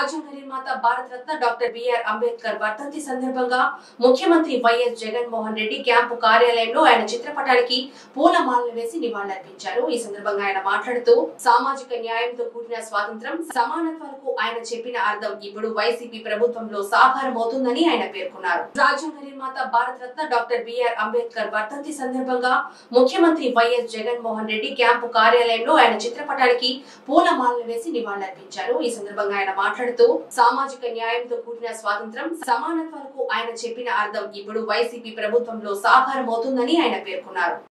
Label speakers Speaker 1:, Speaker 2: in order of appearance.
Speaker 1: నిర్మాత Bharat Ratna doctor BR Ambedkar వర్ధంతి సందర్భంగా ముఖ్యమంత్రి వైఎస్ జగన్మోహన్ రెడ్డి క్యాంపు కార్యాలయంలో ఆయన చిత్రపటానికి పూలమాలలు వేసి నివాళులర్పించారు. ఈ సందర్భంగా ఆయన మాట్లాడుతూ సామాజిక న్యాయంతో కూడిన స్వాతంత్రం సమానత్వాలకు ఆయన చెప్పిన అర్థం ఇప్పుడు వైసీపీ ప్రభుత్వంలో సాకారం అవుతుందని ఆయన పేర్కొన్నారు. రాజ్యాంగ నిర్మాత భారతరత్న డాక్టర్ బిఆర్ అంబేద్కర్ వర్ధంతి సందర్భంగా ముఖ్యమంత్రి వైఎస్ జగన్మోహన్ రెడ్డి క్యాంపు కార్యాలయంలో ఆయన చిత్రపటానికి పూలమాలలు వేసి నివాళులర్పించారు. ఈ సందర్భంగా ఆయన మాట్లాడుతూ సామాజిక న్యాయంతో కూడిన స్వాతంత్రం సమానత్వాలకు ఆయన చెప్పిన అర్థం ఇప్పుడు వైసీపీ ప్రభుత్వంలో సాకారమవుతుందని ఆయన పేర్కొన్నారు.